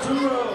Arturo.